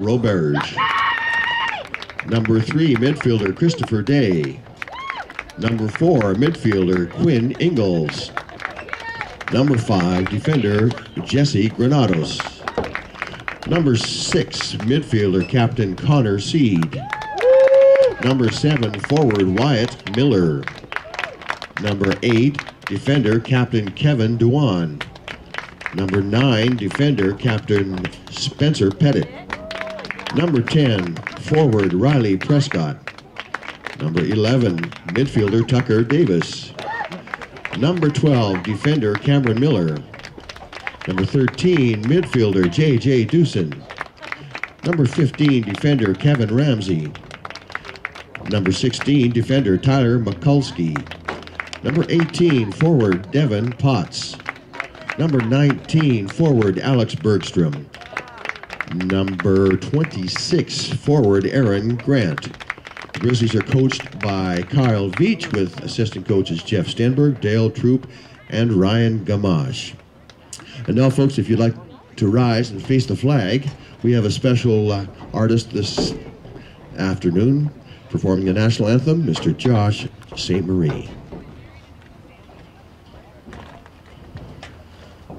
Roberge. Number three, midfielder Christopher Day. Number four, midfielder Quin Ingalls. Number five, defender Jesse Granados. Number six, midfielder Captain Connor Seed. Number seven, forward Wyatt Miller. Number eight, defender Captain Keven Duan. Number nine, defender Captain Spencer Pettit. Number 10, forward Riley Prescott. Number 11, midfielder Tucker Davis. Number 12, defender Camron Miller. Number 13, midfielder J.J. Dusin. Number 15, defender Kevin Ramsey. Number 16, defender Tyler Mikulsky. Number 18, forward Devon Potts. Number 19, forward Alex Bergstrom. Number 26, forward Aaron Grant. The Grizzlies are coached by Kyle Veach with assistant coaches Jeff Stenberg, Dale Troop, and Ryan Gamache. And now, folks, if you'd like to rise and face the flag, we have a special uh, artist this afternoon performing the national anthem, Mr. Josh St. Marie.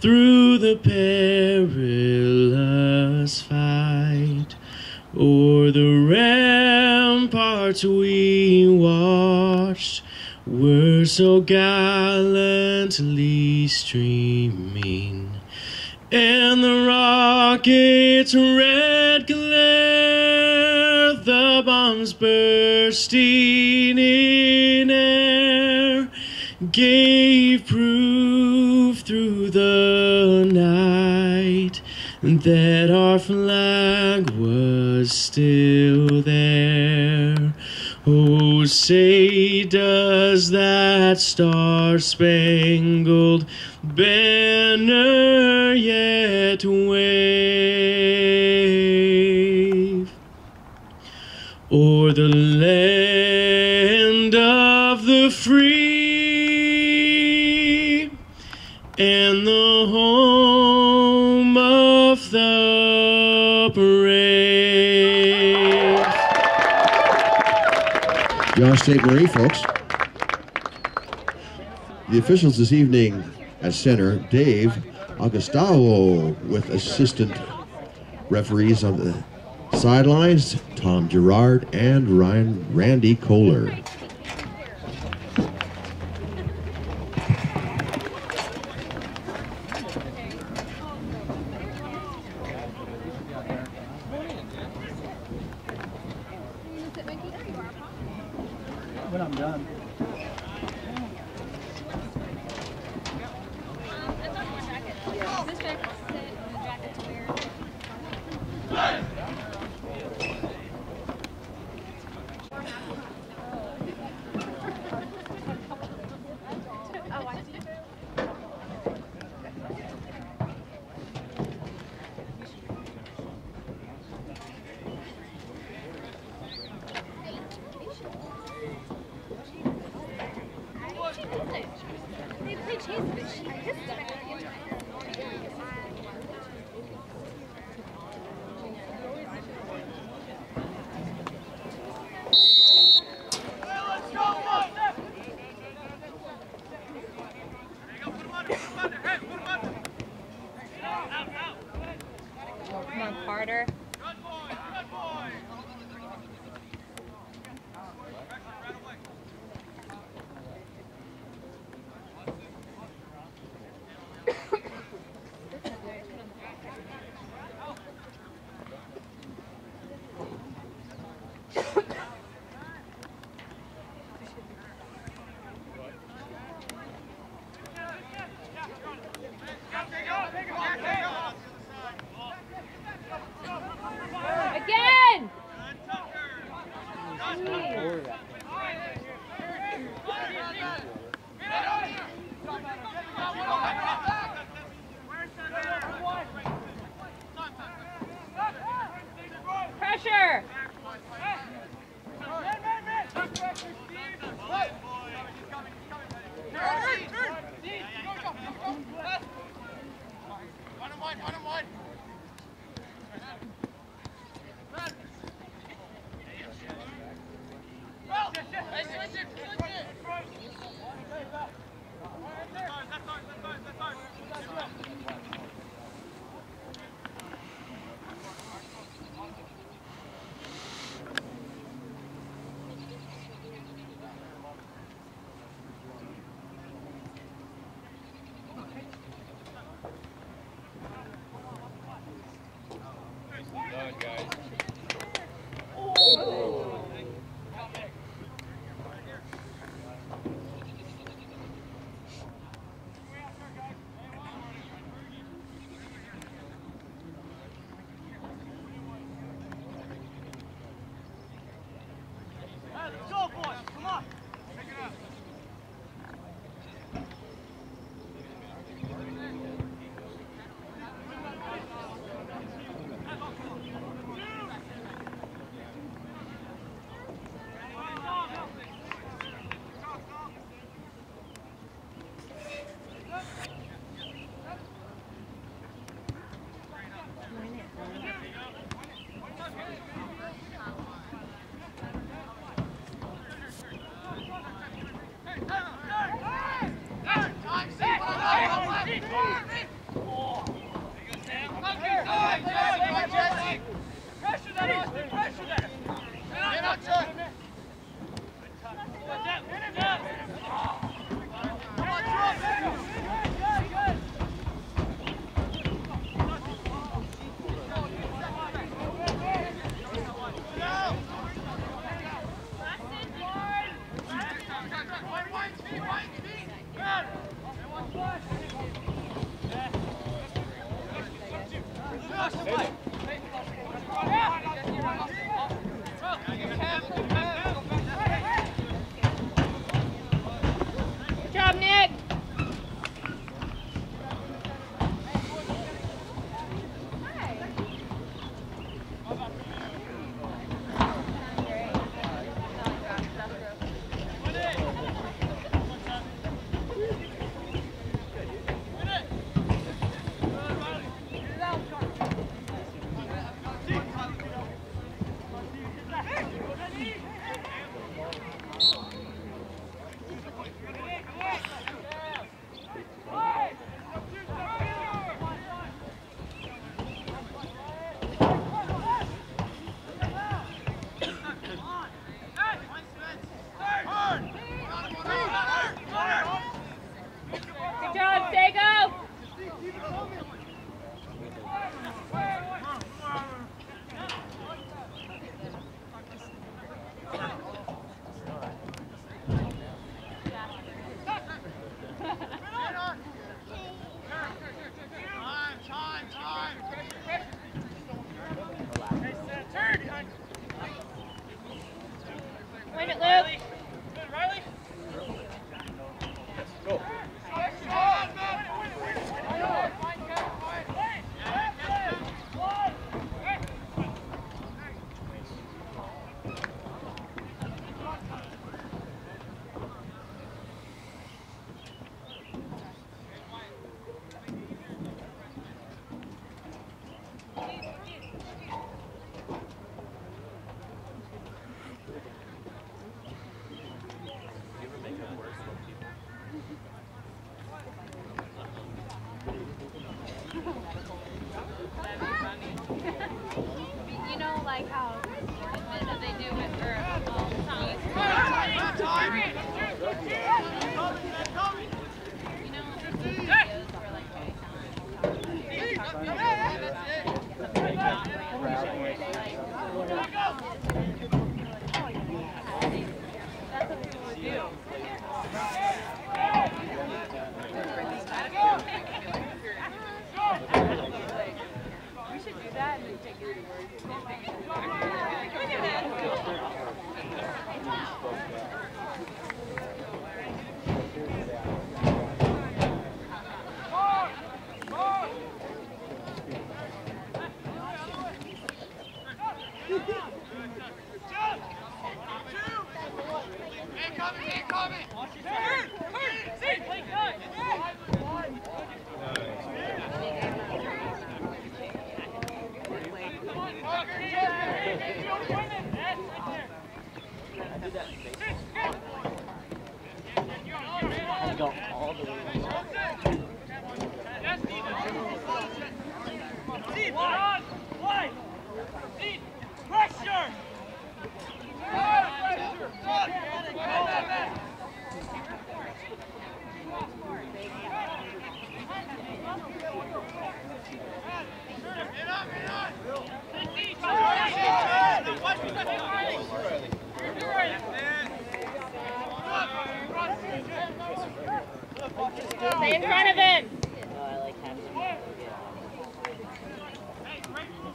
through the perilous fight o'er the ramparts we watched were so gallantly streaming and the rocket's red glare the bombs bursting in air gave proof through that our flag was still there. Oh, say, does that star spangled banner yet wave? O'er the land of the free Josh St. Marie, folks. The officials this evening at center, Dave Augustavo with assistant referees on the sidelines, Tom Gerard and Ryan Randy Kohler.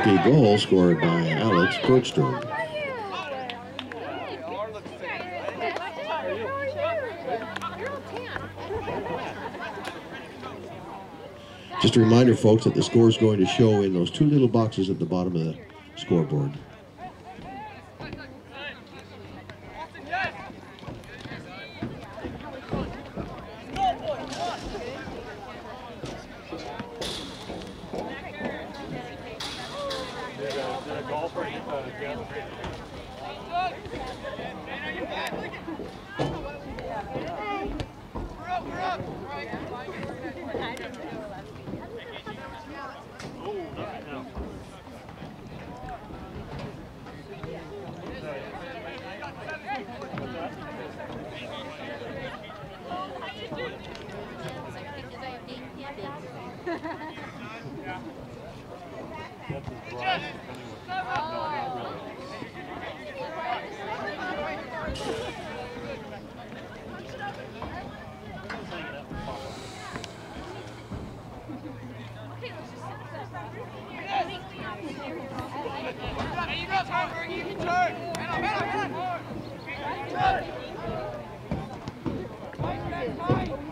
key goal scored by Alex Kirkstrom. Just a reminder, folks, that the score is going to show in those two little boxes at the bottom of the scoreboard. Fight!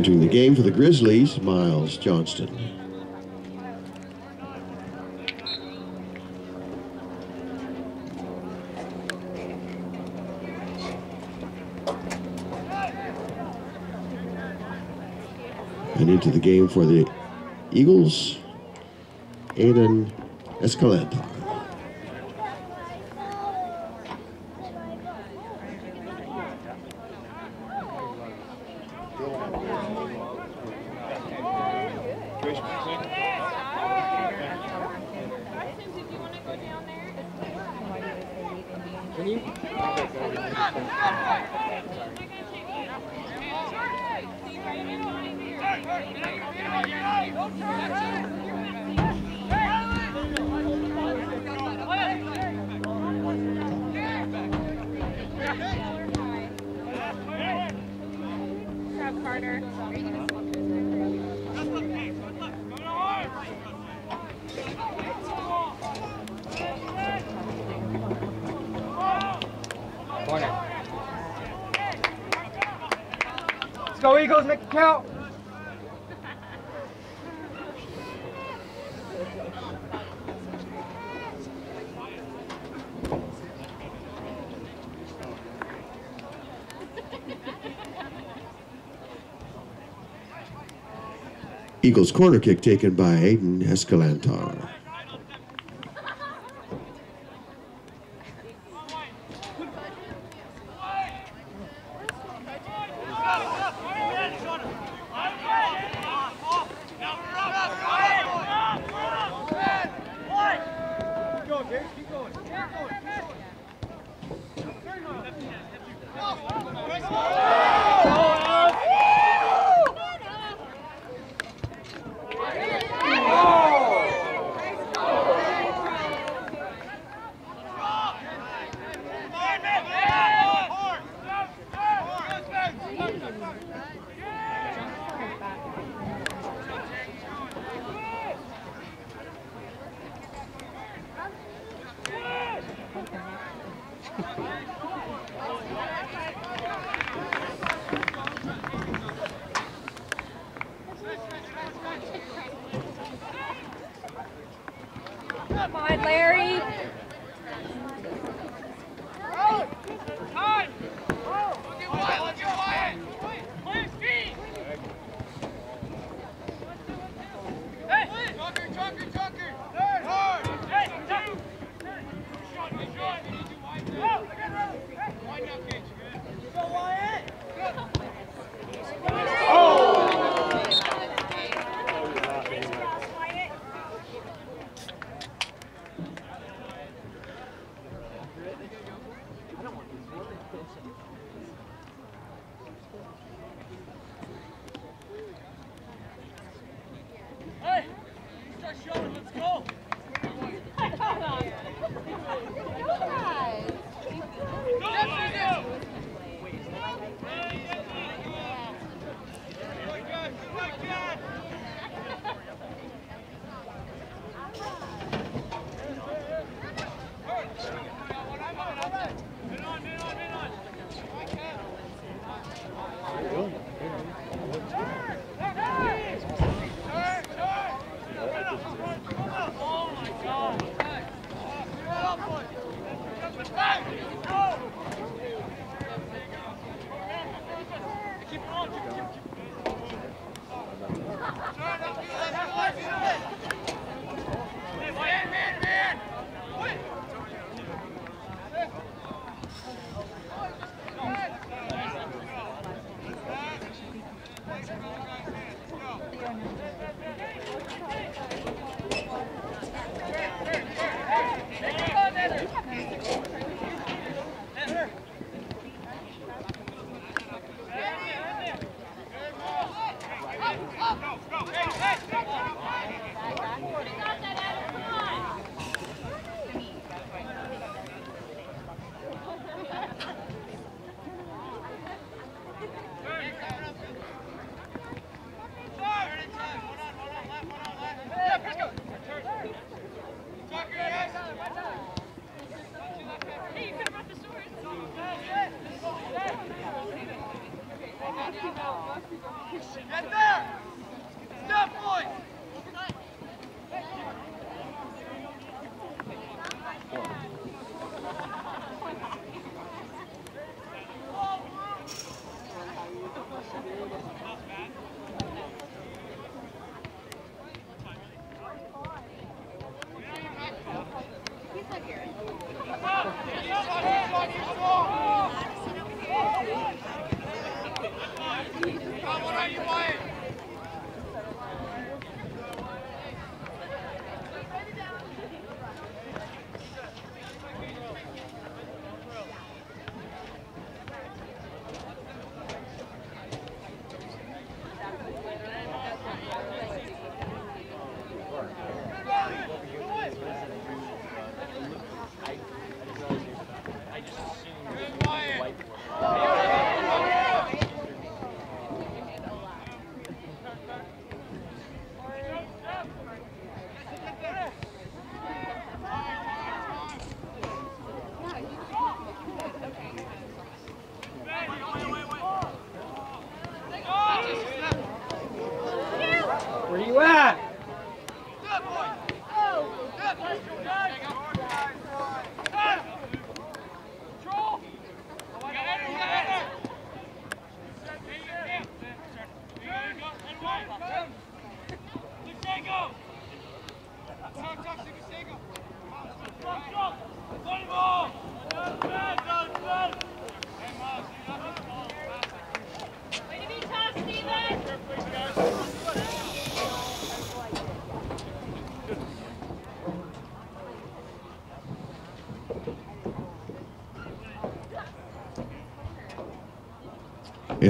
Entering the game for the Grizzlies, Miles Johnston. And into the game for the Eagles, Aiden Escalante. Grab Carter. Are you gonna swap yours? Corner. Let's go Eagles, make it count. Eagles corner kick taken by Aiden Escalante.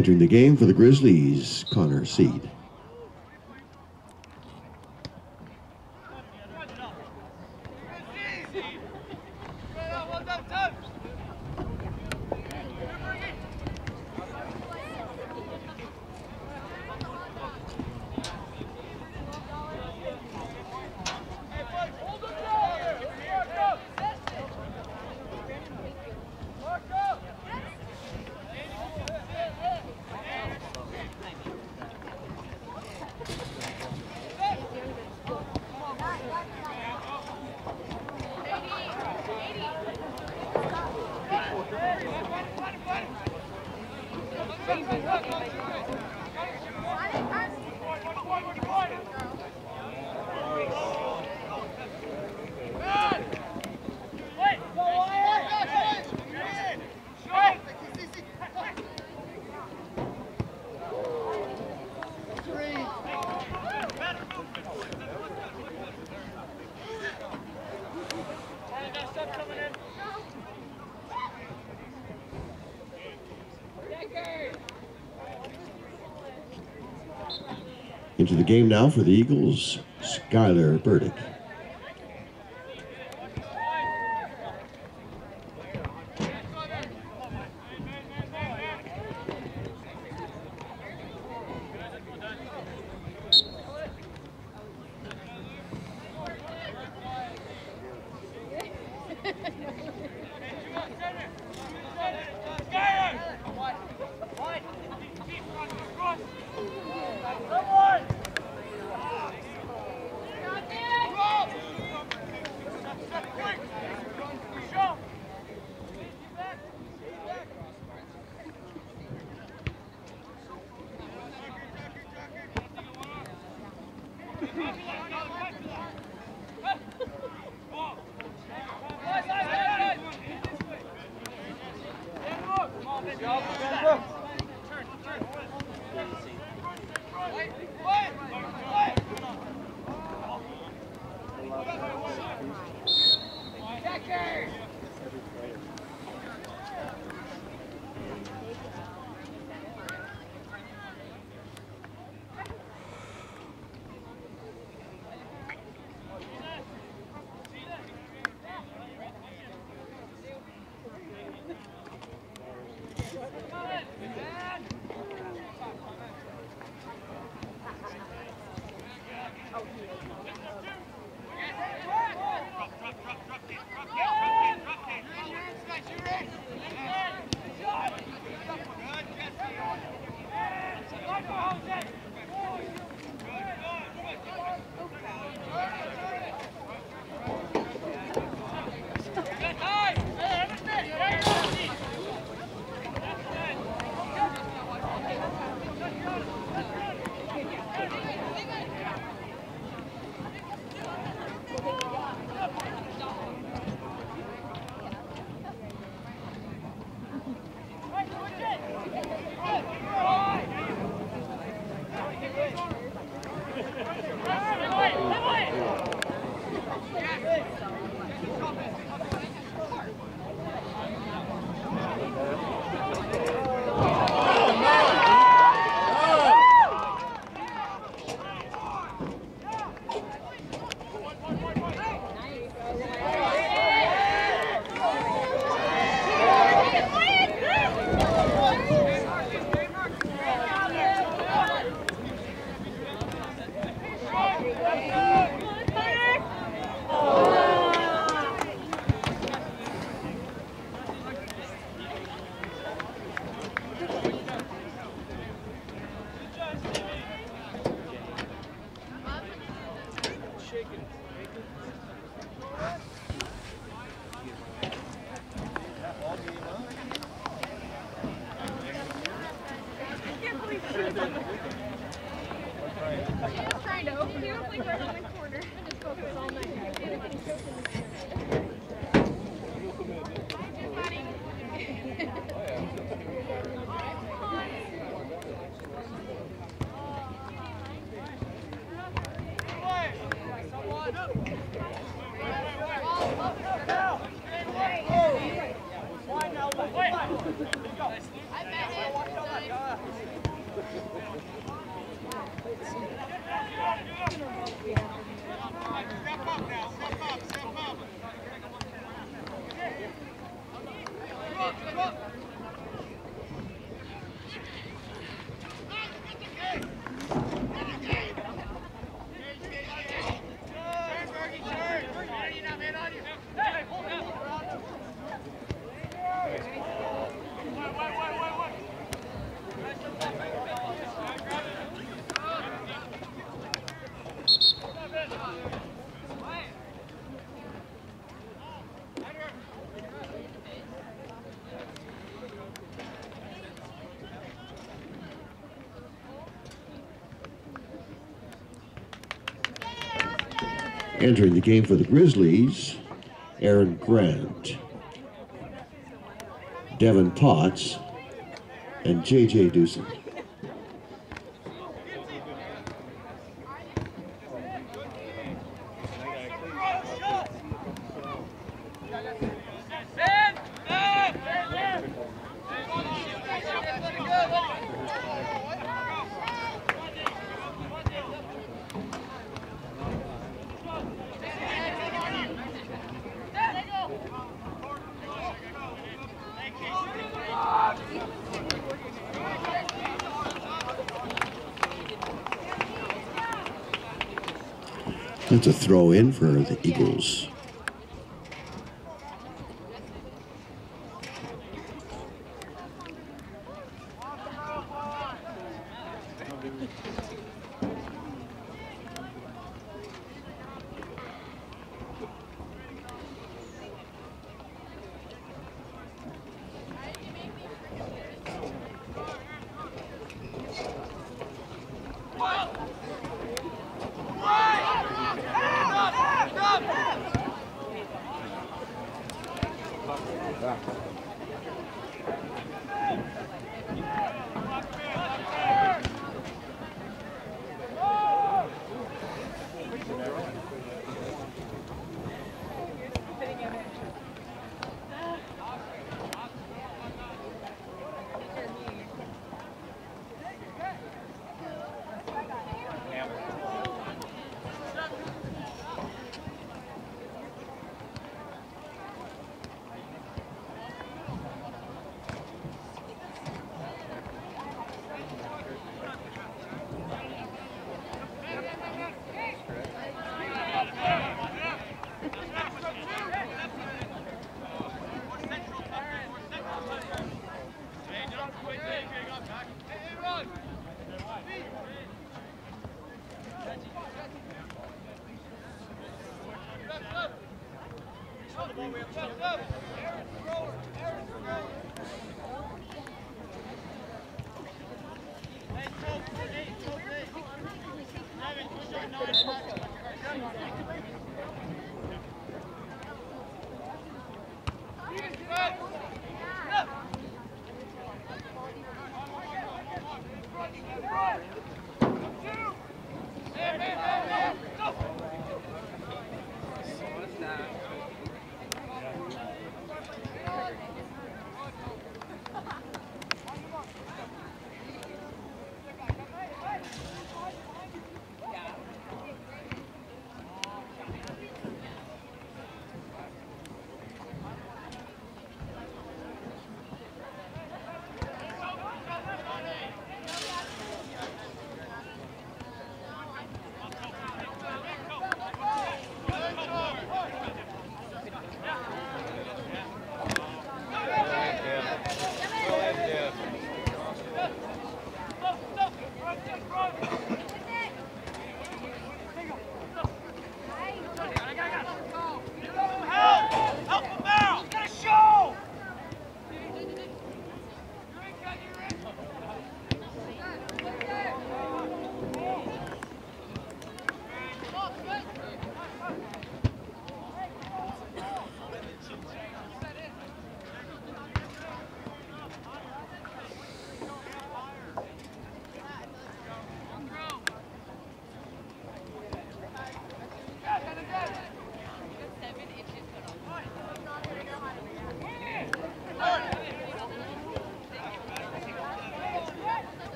Entering the game for the Grizzlies, Connor Seed. Game now for the Eagles, Skylar Burdick. Entering the game for the Grizzlies, Aaron Grant, Devon Potts, and J.J. Dusin. In for the Eagles.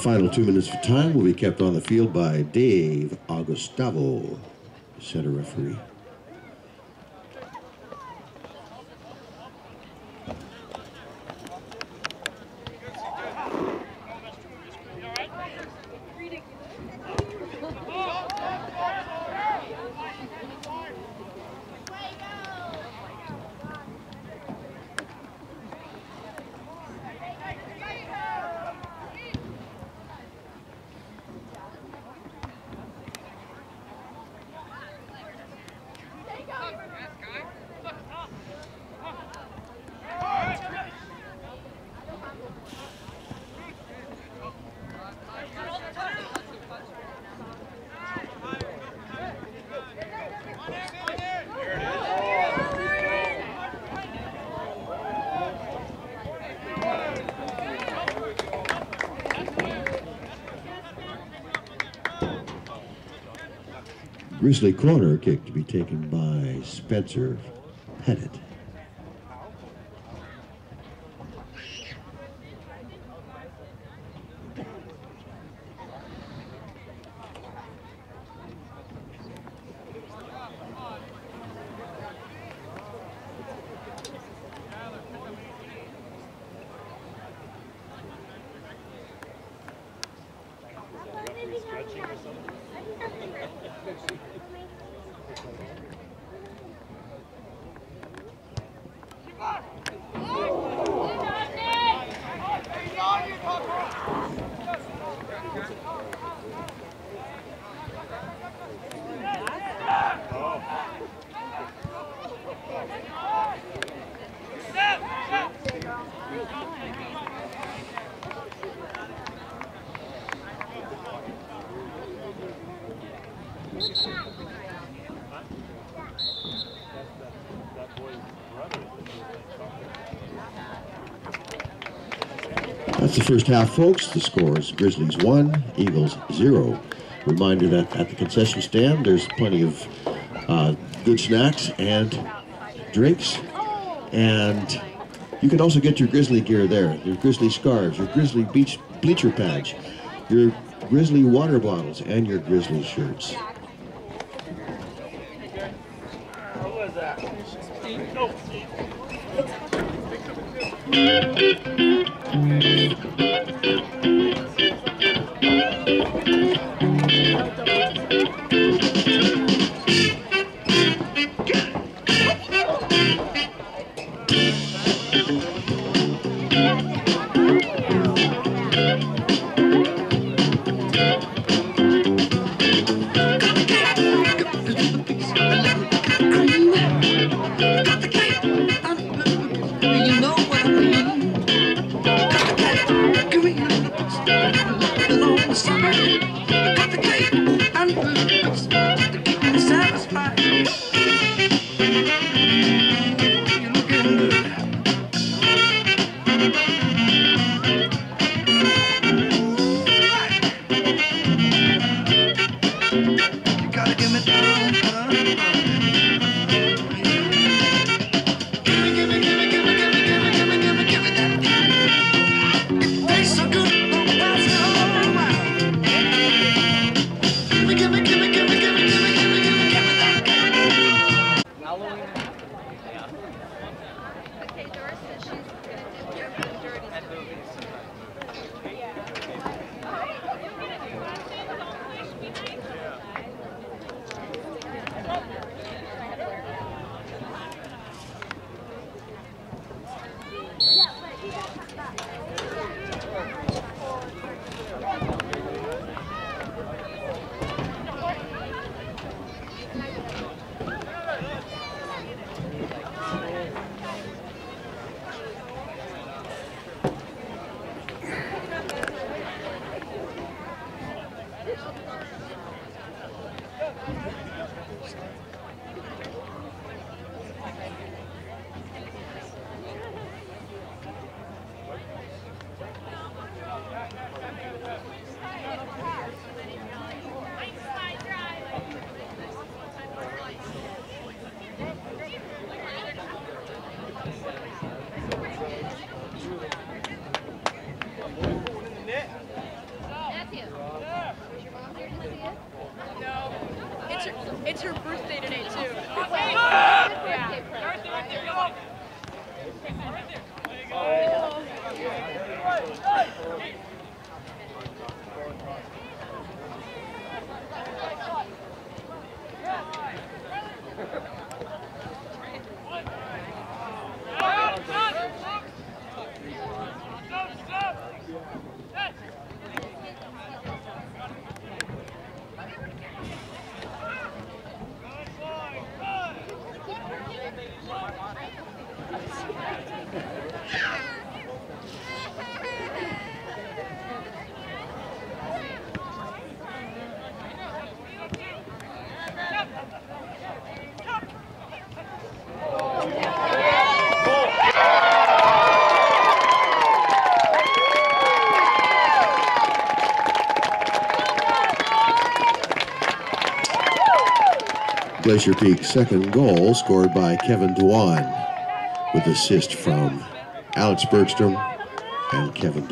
Final two minutes of time will be kept on the field by Dave Augustavo, center referee. Grizzly corner kick to be taken by Spencer Pettit. First half, folks. The score is Grizzlies 1, Eagles 0. Reminder that at the concession stand, there's plenty of uh, good snacks and drinks. And you can also get your Grizzly gear there your Grizzly scarves, your Grizzly beach bleacher pads, your Grizzly water bottles, and your Grizzly shirts. Thank you. Glacier Peak's second goal scored by Keven Duan with assist from Alex Bergstrom and Kevin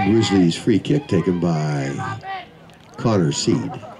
Grizzlies free kick taken by Connor Seed.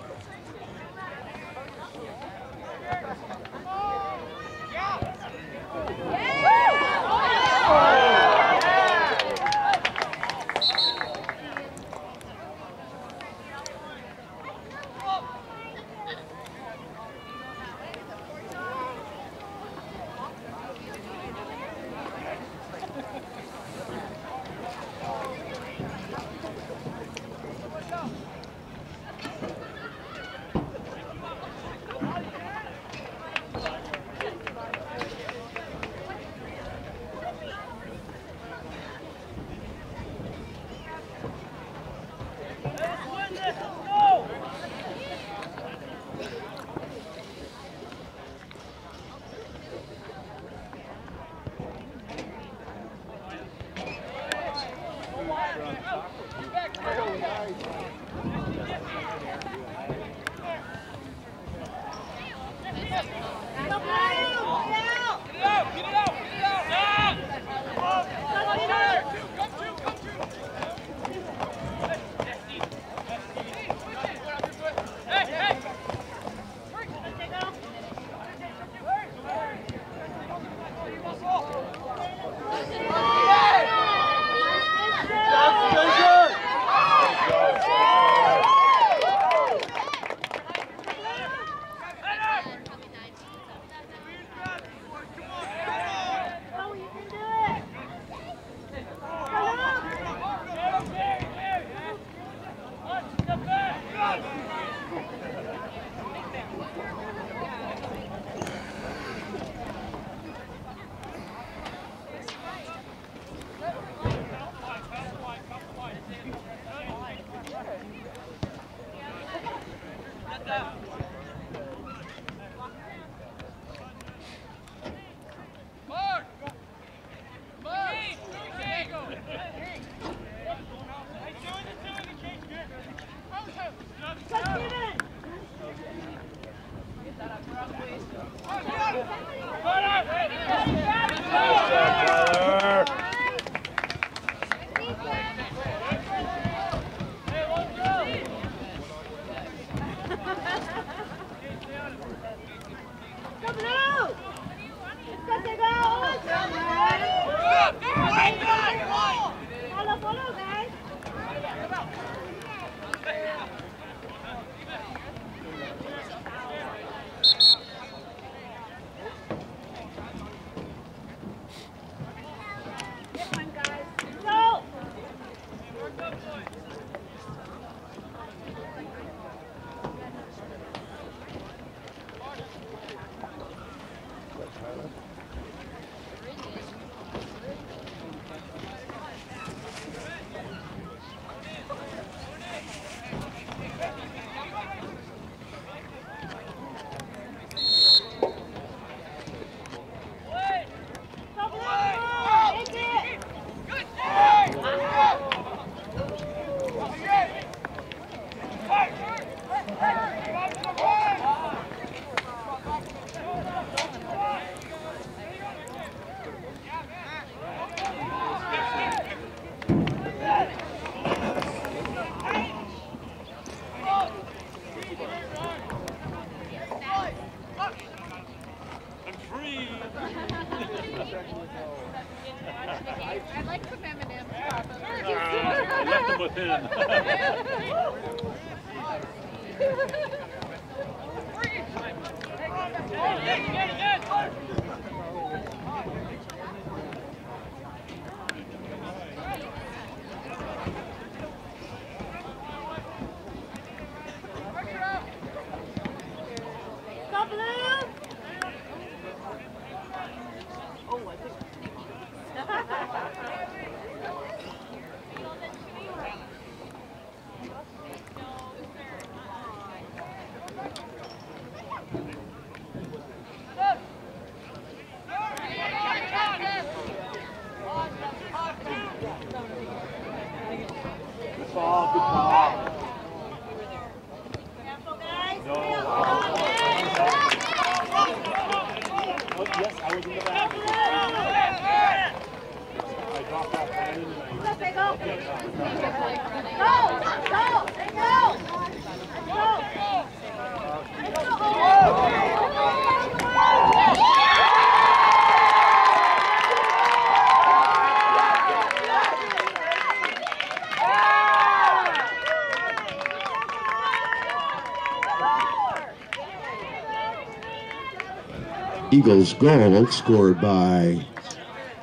Eagles goal scored by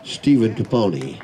Stephen Capone.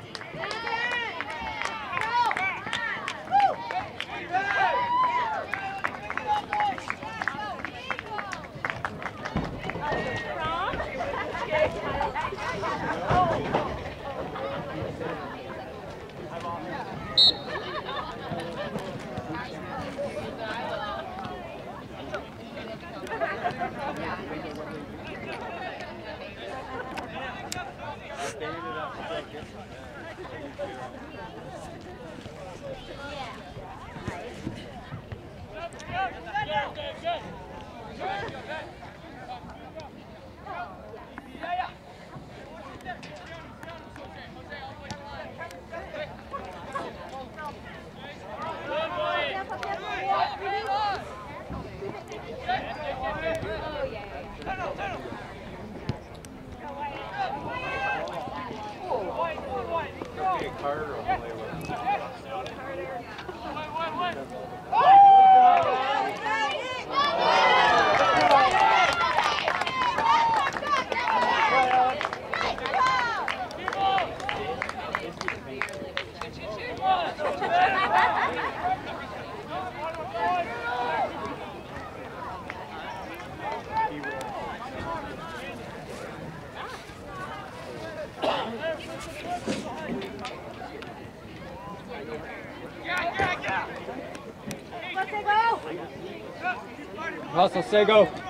so say go.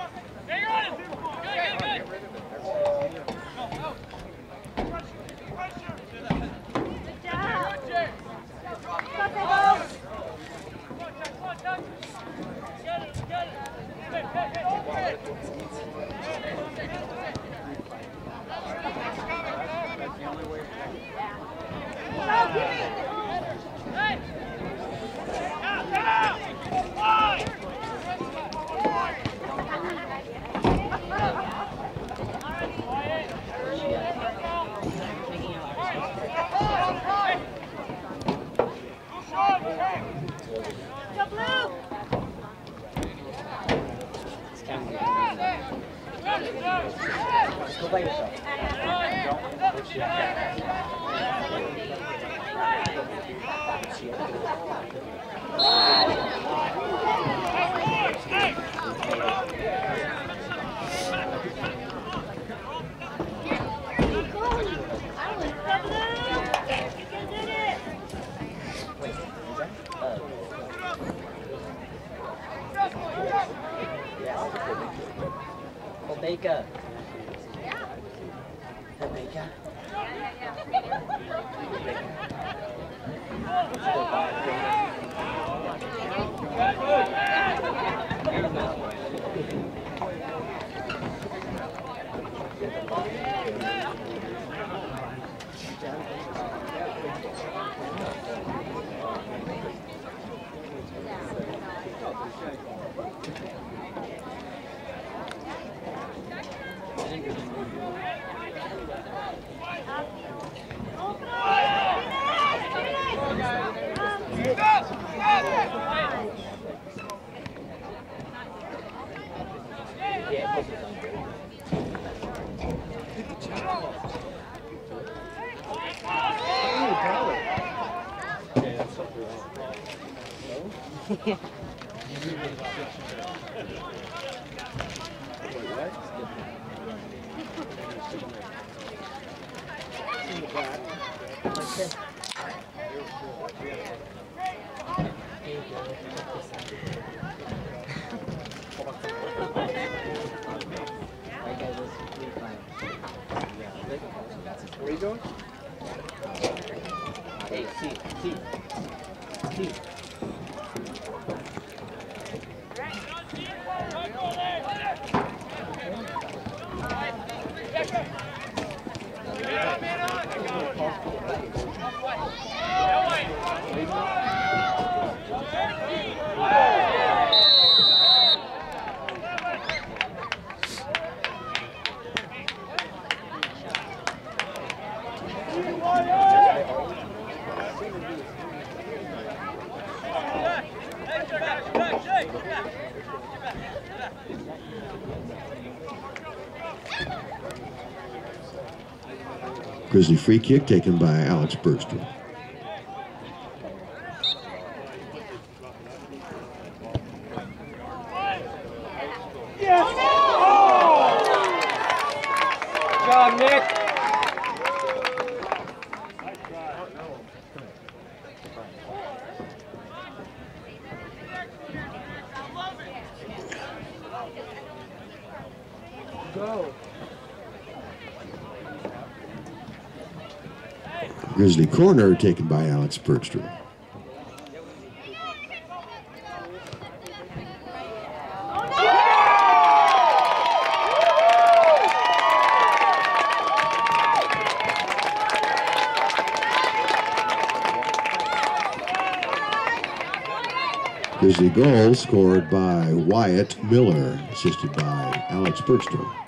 Baker. The Baker. Where Grizzly free kick taken by Alex Bergstrom. Good job, Nick. Go. Grizzly corner taken by Alex Bergstrom. Grizzly goal scored by Wyatt Miller, assisted by Alex Bergstrom.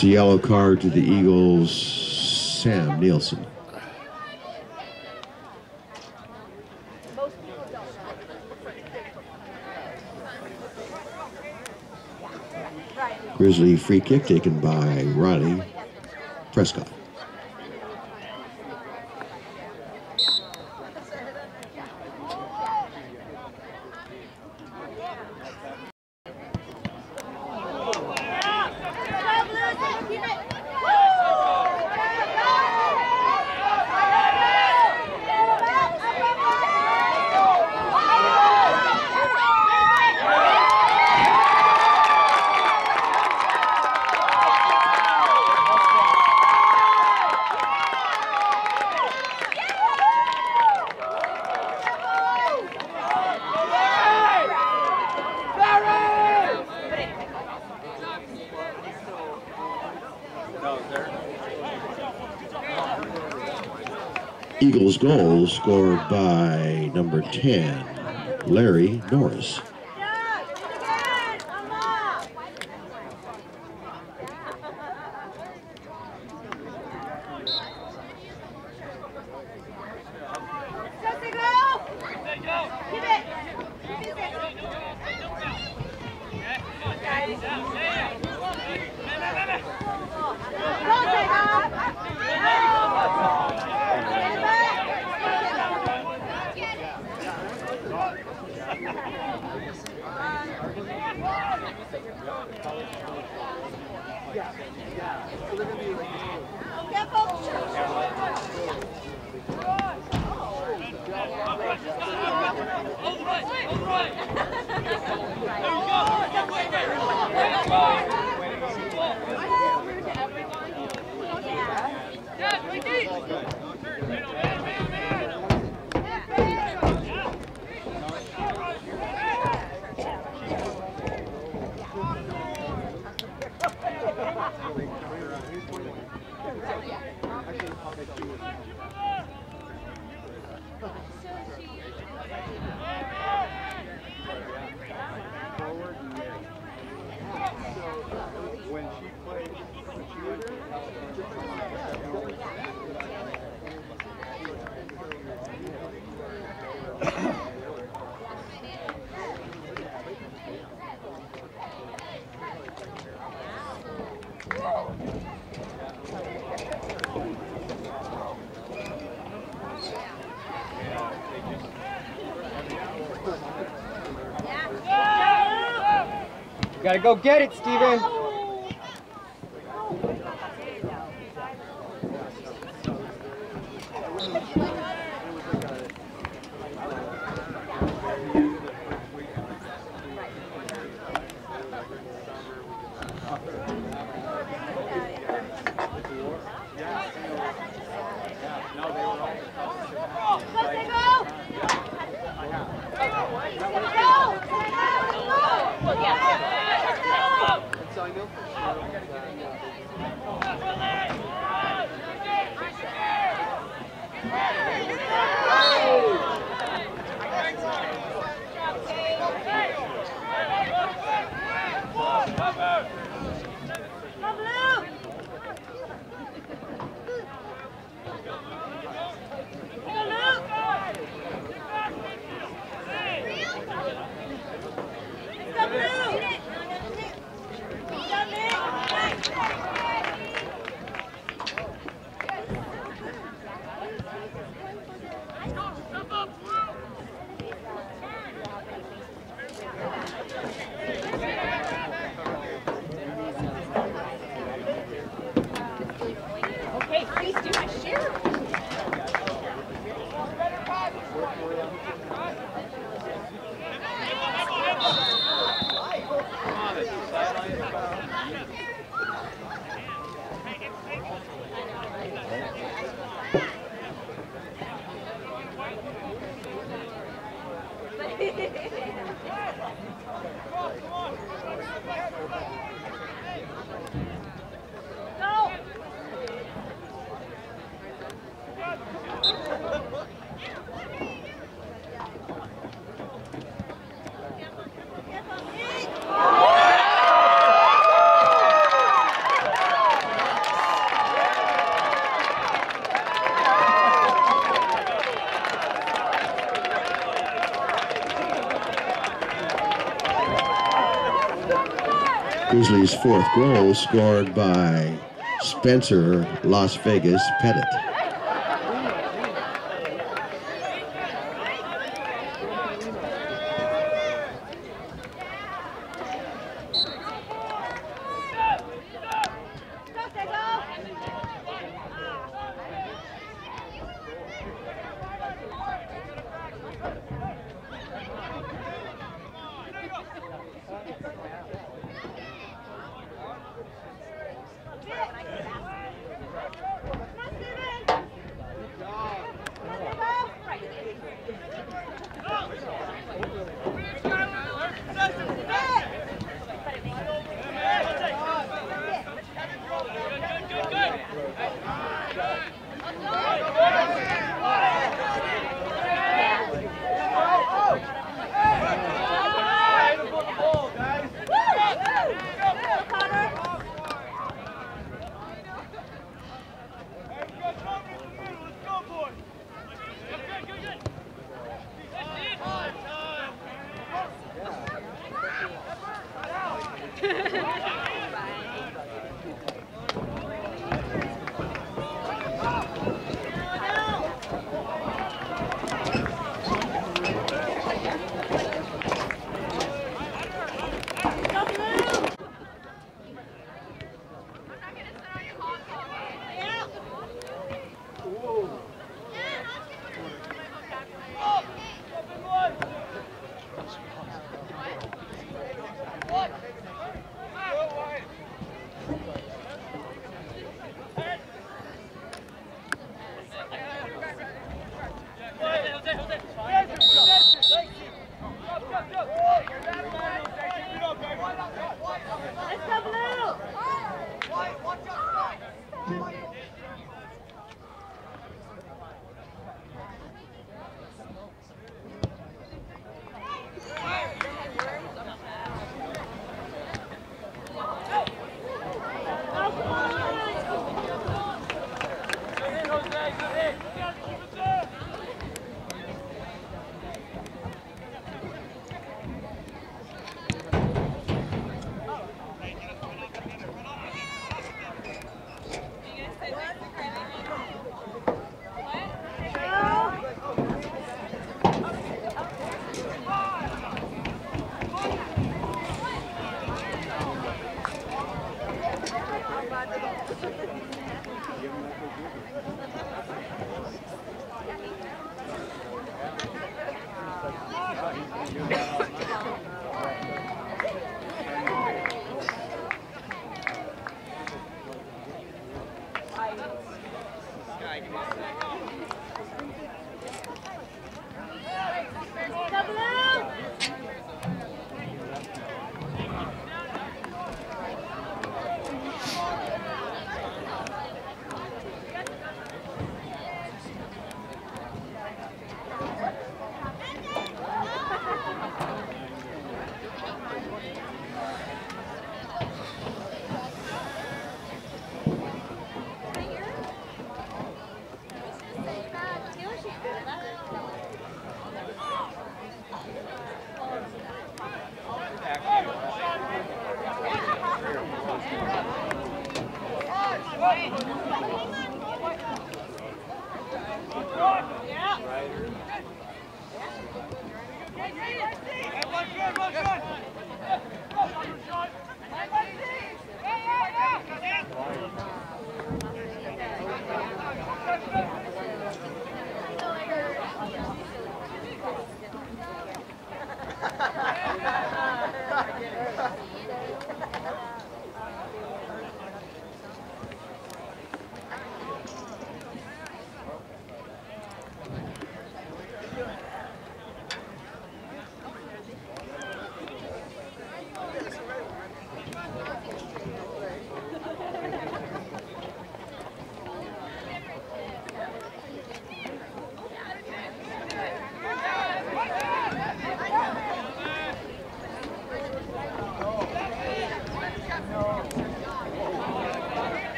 That's a yellow card to the Eagles, Sam Nielsen. Grizzly free kick taken by Riley Prescott. Eagles goal scored by number 10, Larry Norris. Gotta go get it, Steven. Grizzlies' fourth goal scored by Spencer Las Vegas Pettit.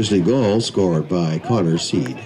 Grizzly goal scored by Connor Seed.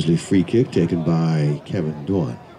Grizzly free kick taken by Keven Duan.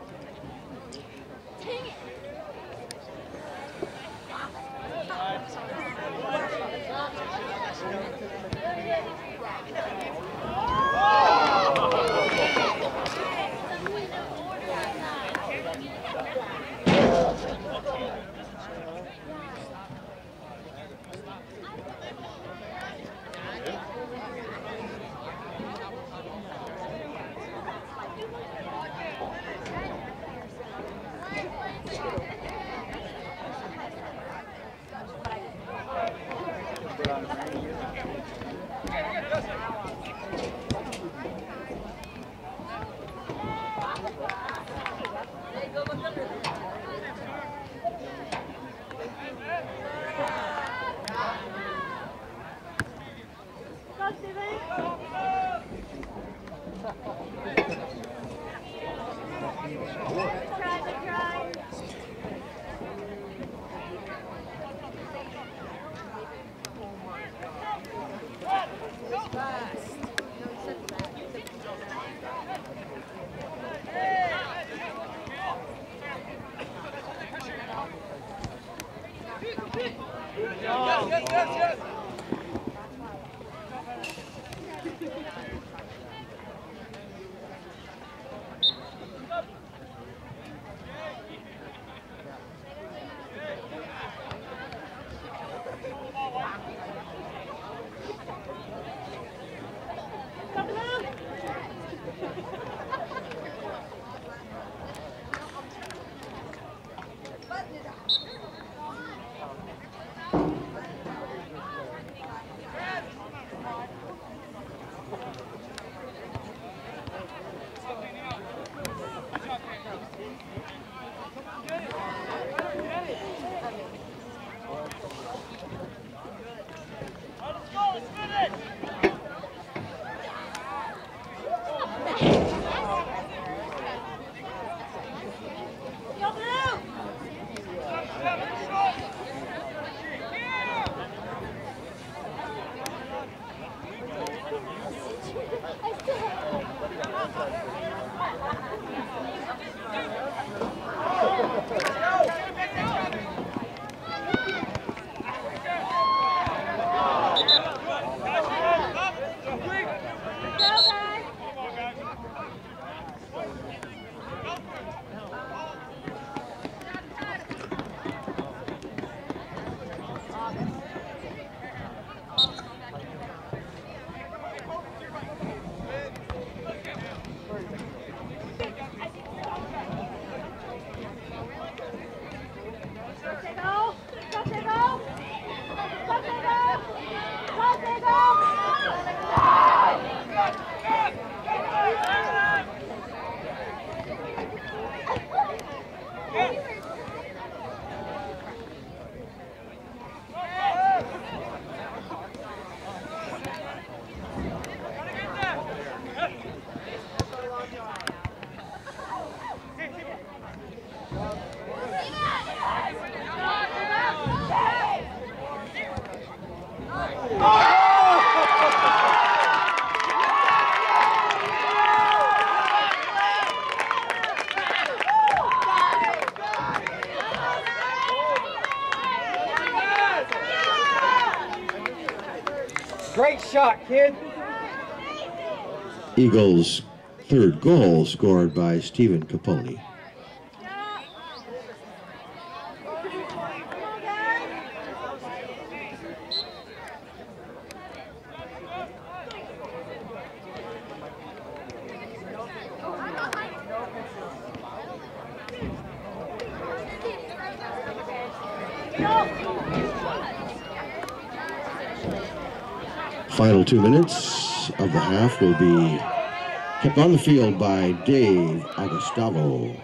Kid. Eagles' third goal scored by Stephen Capone. Final two minutes of the half will be kept on the field by Dave Agustavo.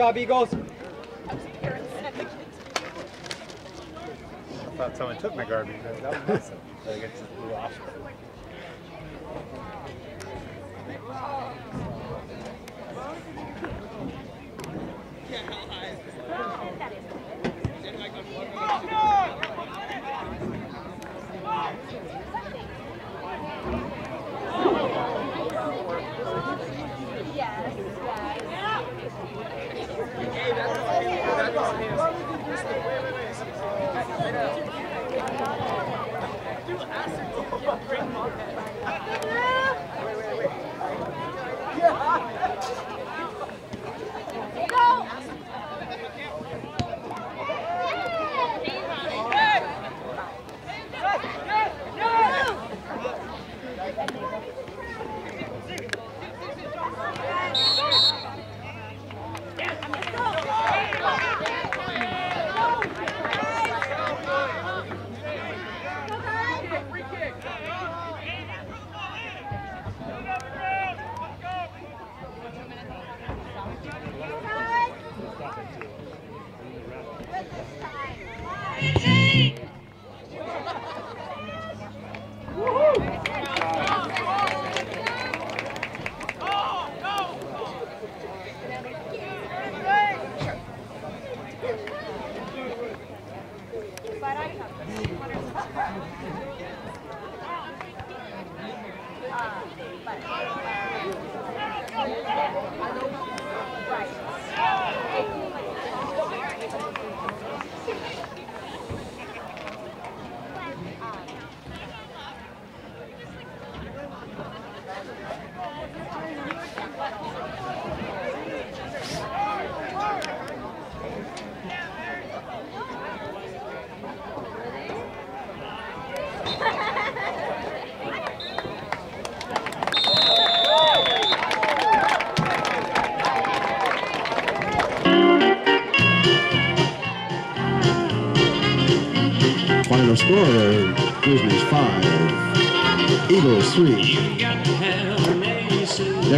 Job, Eagles. I thought someone took my garbage.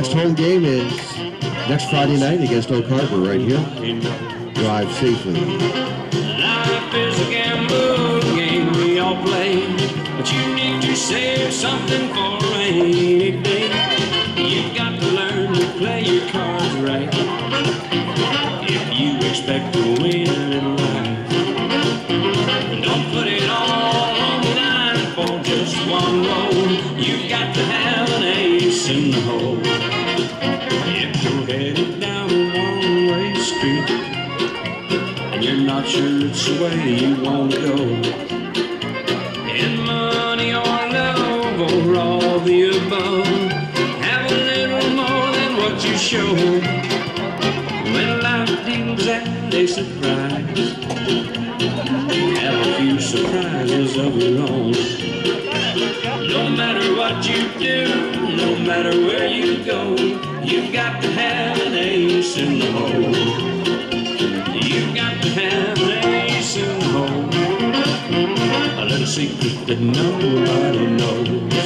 Next home game is next Friday night against Oak Harbor right here. Drive safely. Life is a gamble game we all play, but you need to save something way you want to go. In money or love or all the above, have a little more than what you show. When life deals out a surprise, have a few surprises of your own. No matter what you do, no matter where you that nobody knows.